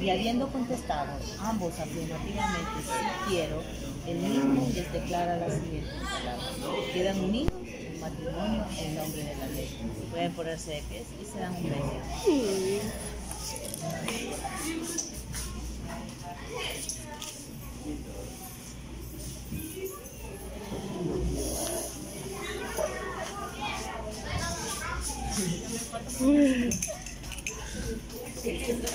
Y habiendo contestado ambos afirmativamente sí quiero, el mismo les declara las siguientes palabras. Quedan unidos en matrimonio en nombre de la ley. Pueden ponerse de pies y se dan un beso. certeza.